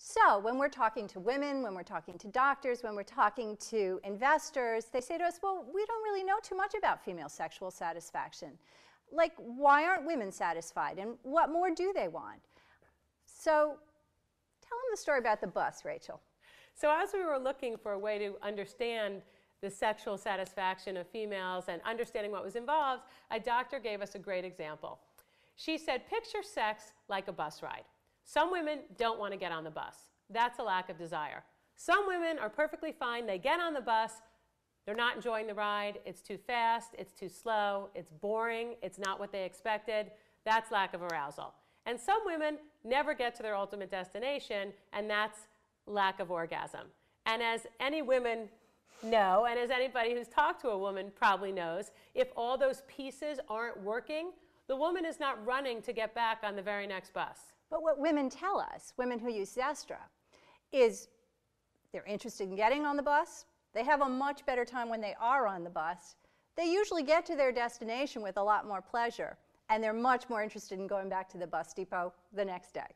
So, when we're talking to women, when we're talking to doctors, when we're talking to investors, they say to us, well, we don't really know too much about female sexual satisfaction. Like, why aren't women satisfied? And what more do they want? So, tell them the story about the bus, Rachel. So, as we were looking for a way to understand the sexual satisfaction of females and understanding what was involved, a doctor gave us a great example. She said, picture sex like a bus ride. Some women don't want to get on the bus. That's a lack of desire. Some women are perfectly fine. They get on the bus. They're not enjoying the ride. It's too fast. It's too slow. It's boring. It's not what they expected. That's lack of arousal. And some women never get to their ultimate destination, and that's lack of orgasm. And as any women know, and as anybody who's talked to a woman probably knows, if all those pieces aren't working, the woman is not running to get back on the very next bus. But what women tell us, women who use Zestra, is they're interested in getting on the bus. They have a much better time when they are on the bus. They usually get to their destination with a lot more pleasure, and they're much more interested in going back to the bus depot the next day.